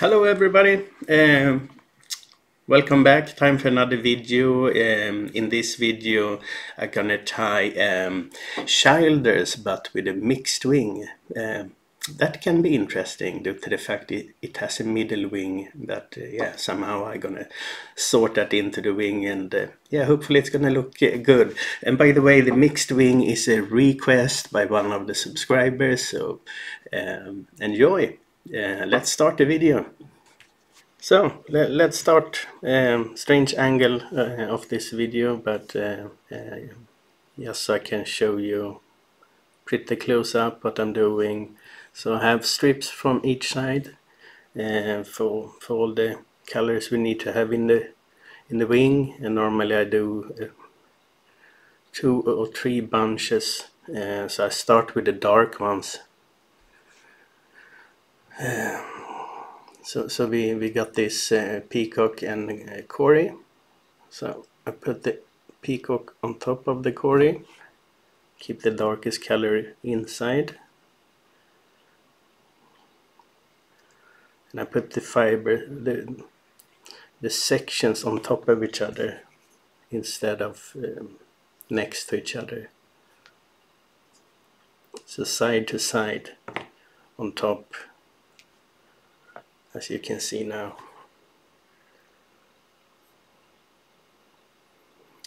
Hello everybody, um, welcome back. Time for another video. Um, in this video I'm gonna tie um, Childers but with a mixed wing. Um, that can be interesting due to the fact it, it has a middle wing but uh, yeah somehow I'm gonna sort that into the wing and uh, yeah hopefully it's gonna look uh, good and by the way the mixed wing is a request by one of the subscribers so um, enjoy uh, let's start the video. So let, us start um, strange angle uh, of this video, but uh, uh, so I can show you pretty close up what I'm doing. So I have strips from each side uh, for for all the colors we need to have in the in the wing, and normally I do uh, two or three bunches. Uh, so I start with the dark ones so so we we got this uh, peacock and uh, Kori so I put the peacock on top of the Kori keep the darkest color inside. And I put the fiber the the sections on top of each other instead of um, next to each other. So side to side on top as you can see now.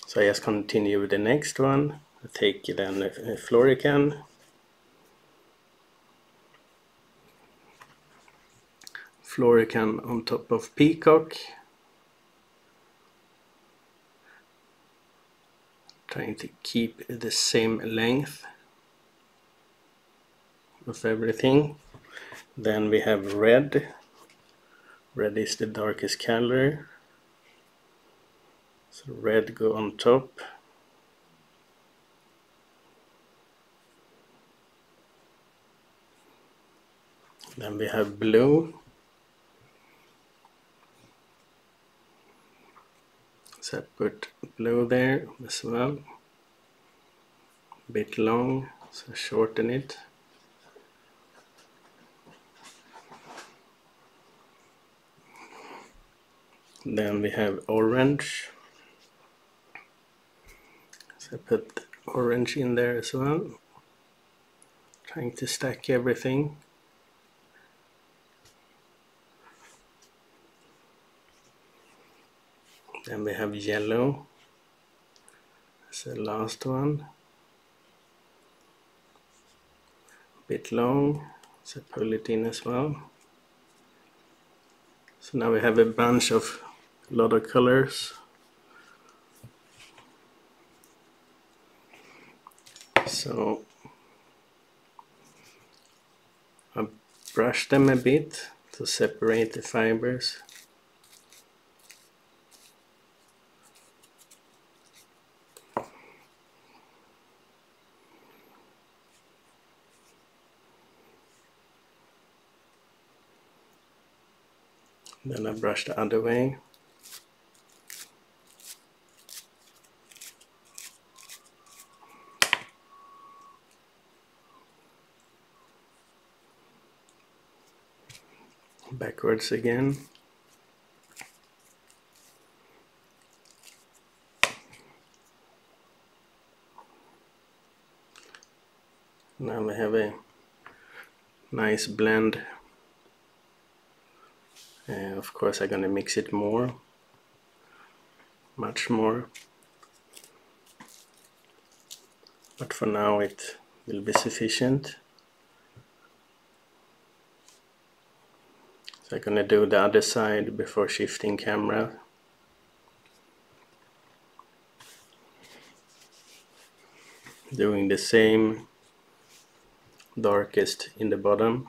So I just continue with the next one. I take then a Florican. Florican on top of Peacock. Trying to keep the same length of everything. Then we have red red is the darkest color. So red go on top. Then we have blue. So I put blue there as well. Bit long so shorten it then we have orange. So I put orange in there as well. Trying to stack everything. Then we have yellow as the last one. Bit long so pull it in as well. So now we have a bunch of a lot of colors. So I brush them a bit to separate the fibers. Then I brush the other way backwards again. Now we have a nice blend. Uh, of course I'm gonna mix it more much more. But for now it will be sufficient I'm gonna do the other side before shifting camera. Doing the same darkest in the bottom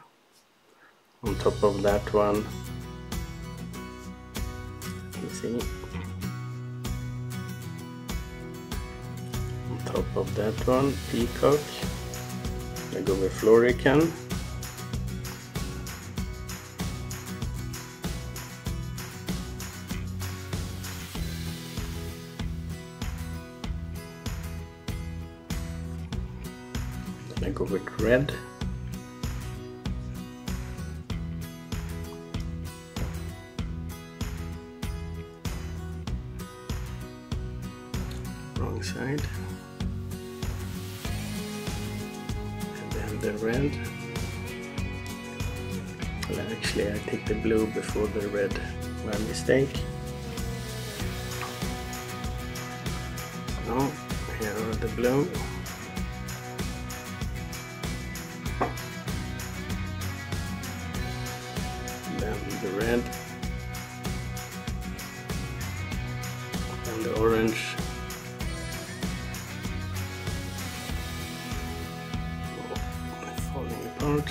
on top of that one. You see? On top of that one, peacock. I go with Florican. with red. Wrong side. And then the red. Well, actually I take the blue before the red. My mistake. No, here are the blue. The orange. Oh, falling apart.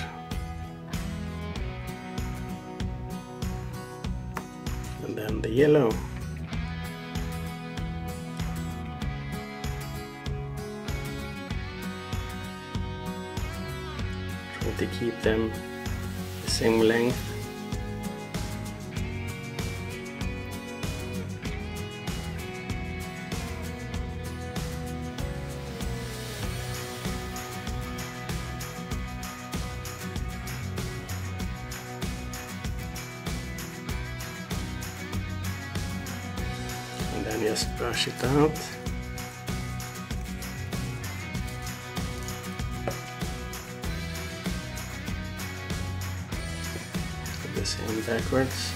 And then the yellow. Try to keep them the same length. And just brush it out. Put this in backwards.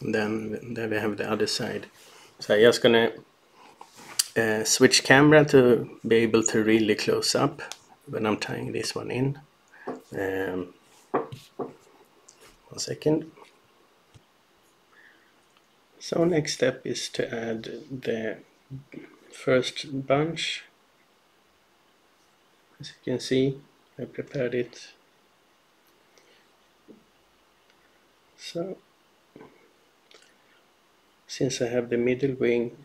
And then there we have the other side. So I'm just gonna uh, switch camera to be able to really close up when I'm tying this one in. Um, one second. So next step is to add the first bunch. As you can see, I prepared it. So, since I have the middle wing,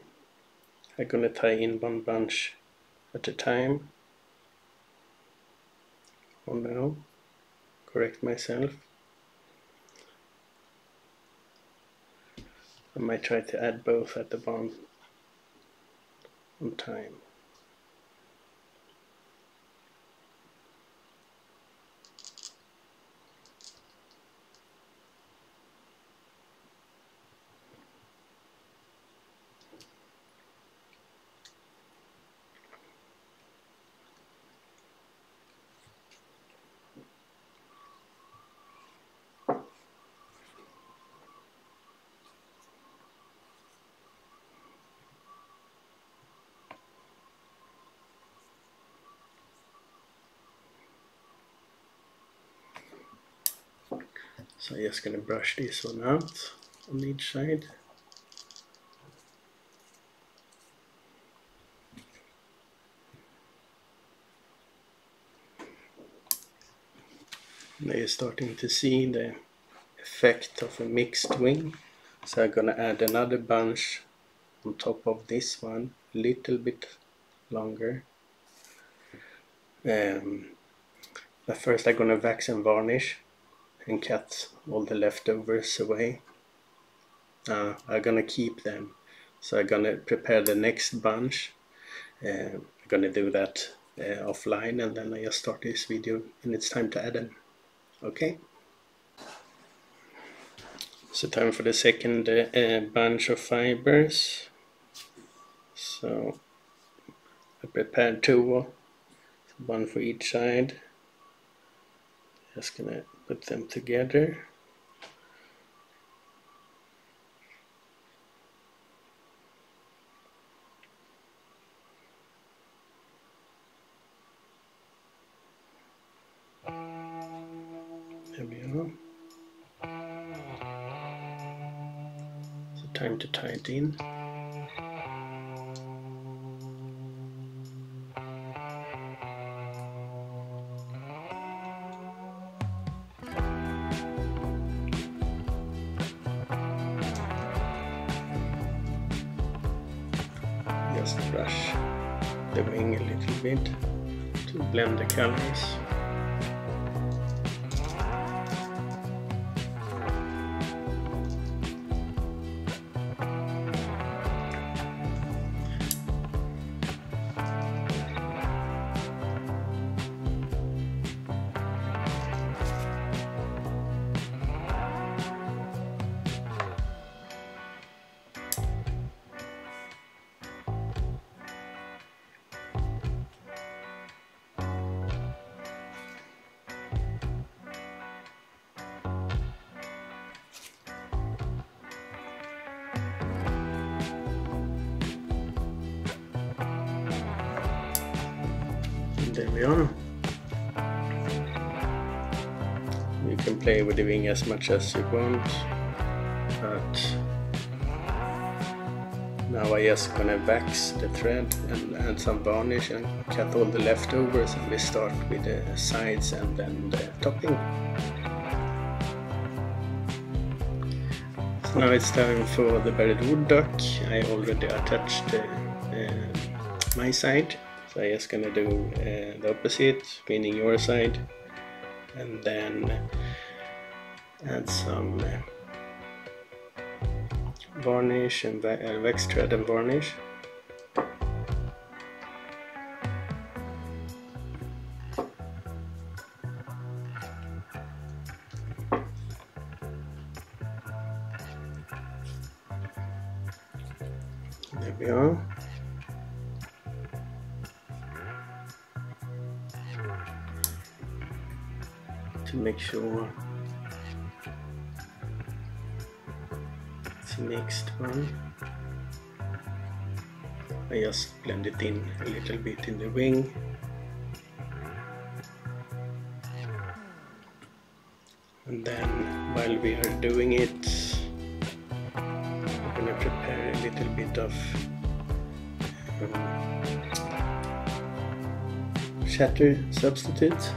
I'm gonna tie in one bunch at a time. Oh no, correct myself. I might try to add both at the one on time. So I'm just gonna brush this one out on each side. Now you're starting to see the effect of a mixed wing. So I'm gonna add another bunch on top of this one, a little bit longer. Um, but first I'm gonna wax and varnish and cut all the leftovers away. Uh, I'm gonna keep them. So I'm gonna prepare the next bunch. Uh, I'm gonna do that uh, offline and then I just start this video and it's time to add them. Okay? So time for the second uh, bunch of fibers. So I prepared two, one for each side. Just gonna put them together. There we. So time to tie it in. Blend we are. You can play with the wing as much as you want, but now I just gonna wax the thread and add some varnish and cut all the leftovers and we start with the sides and then the topping. So now it's time for the barred wood duck. I already attached uh, uh, my side so I'm just gonna do uh, the opposite, meaning your side. And then add some uh, varnish and uh, wax thread and varnish sure it's mixed one. I just blend it in a little bit in the wing. And then while we are doing it, I'm gonna prepare a little bit of um, chatterer substitute.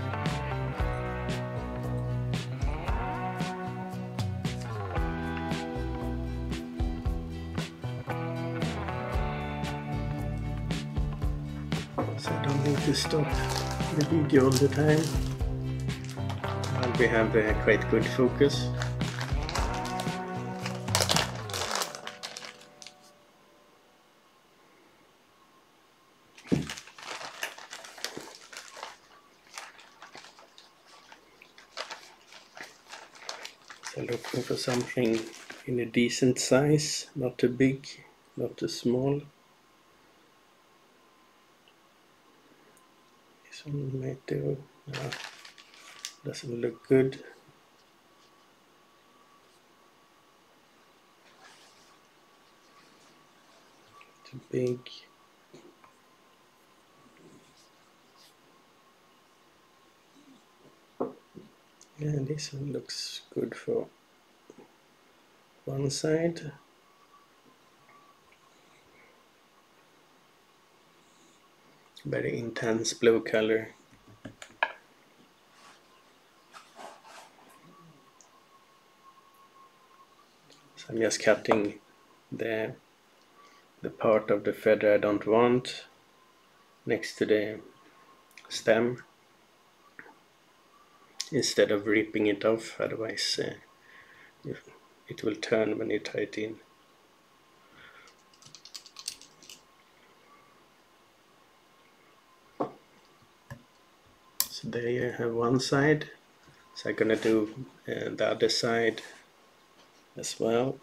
To stop the video all the time while we have uh, quite good focus. So looking for something in a decent size, not too big, not too small. One might doesn't look good. Too big. Yeah, this one looks good for one side. Very intense blue color. So I'm just cutting the the part of the feather I don't want next to the stem instead of ripping it off otherwise uh, it will turn when you tie it in. There you have one side. So I'm gonna do uh, the other side as well.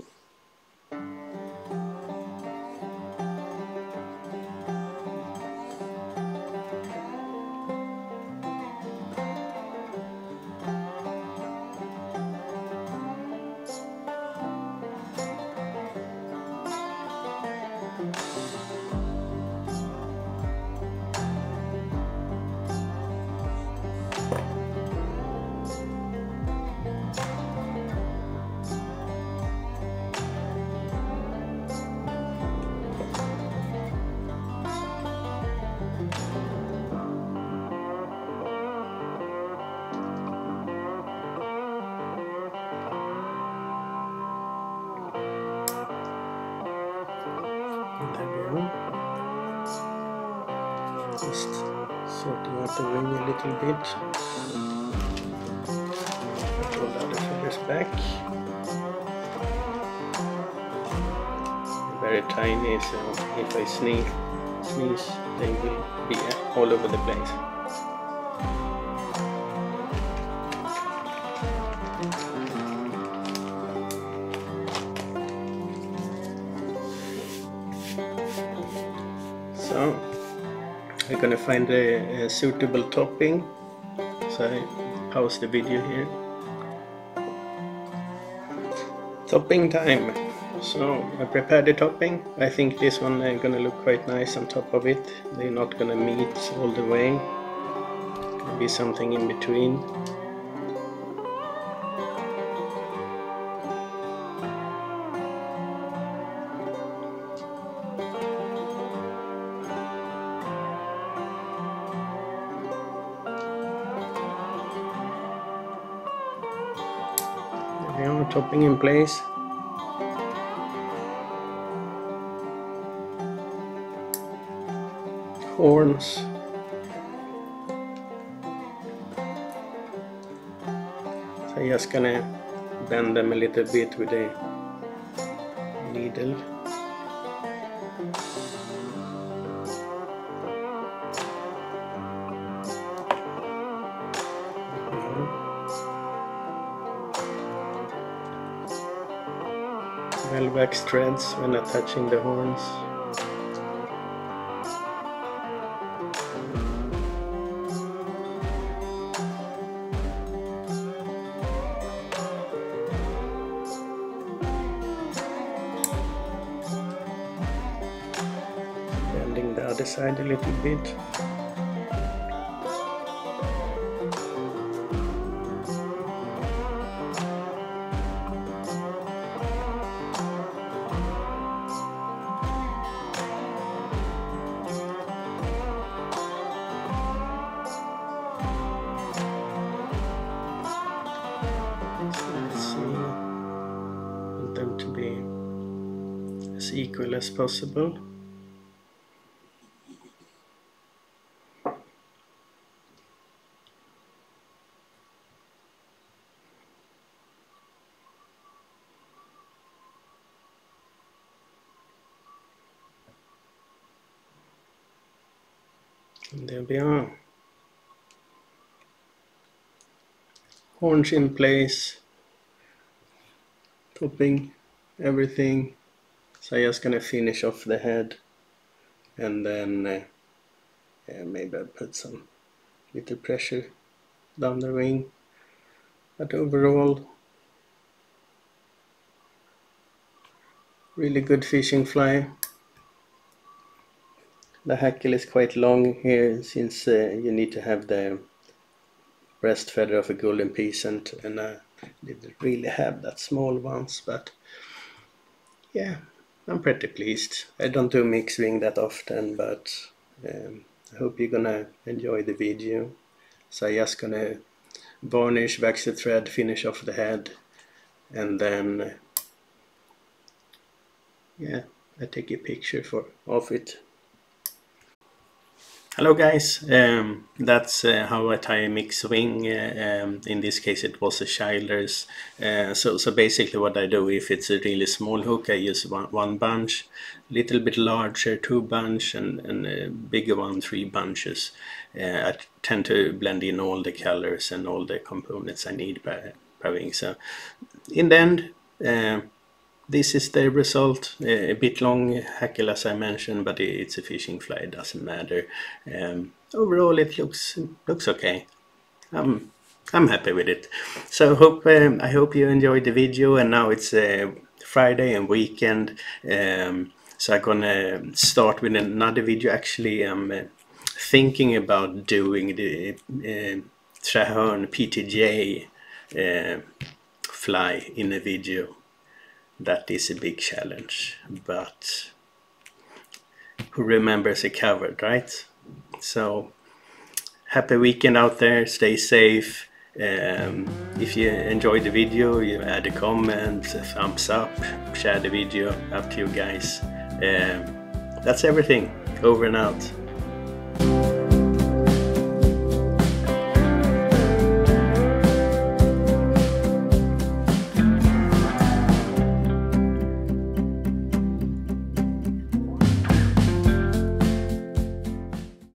A little bit. Put all the feathers back. Very tiny, so if I sneeze, sneeze, they will be all over the place. Gonna find a, a suitable topping. So I pause the video here. Topping time. So I prepared the topping. I think this one is gonna look quite nice on top of it. They're not gonna meet all the way. be something in between. Topping in place. Horns. So I'm just gonna bend them a little bit with a needle. Waxed threads when attaching the horns. Bending the other side a little bit. As possible. There we are. Horns in place. Topping everything. So I'm just gonna finish off the head. And then uh, yeah, maybe I'll put some little pressure down the wing. But overall, really good fishing fly. The hackle is quite long here since uh, you need to have the breast feather of a golden pheasant and I didn't really have that small ones but yeah I'm pretty pleased. I don't do mixed wing that often but um, I hope you're gonna enjoy the video. So I'm just gonna varnish, wax the thread, finish off the head and then yeah I take a picture for of it Hello guys, um, that's uh, how I tie a mixed wing, uh, um, in this case it was a Childers. Uh, so, so basically what I do if it's a really small hook I use one, one bunch, little bit larger two bunch and, and a bigger one three bunches. Uh, I tend to blend in all the colors and all the components I need per, per wing. So in the end uh, this is the result. A bit long hackle as I mentioned, but it's a fishing fly, it doesn't matter. Um, overall it looks looks okay. I'm I'm happy with it. So hope um, I hope you enjoyed the video and now it's uh, Friday and weekend. Um, so I'm gonna start with another video actually. I'm uh, thinking about doing the uh, Traherne PTJ uh, fly in a video that is a big challenge but who remembers a covered right? So happy weekend out there stay safe um, if you enjoyed the video you add a comment a thumbs up share the video up to you guys. Um, that's everything. Over and out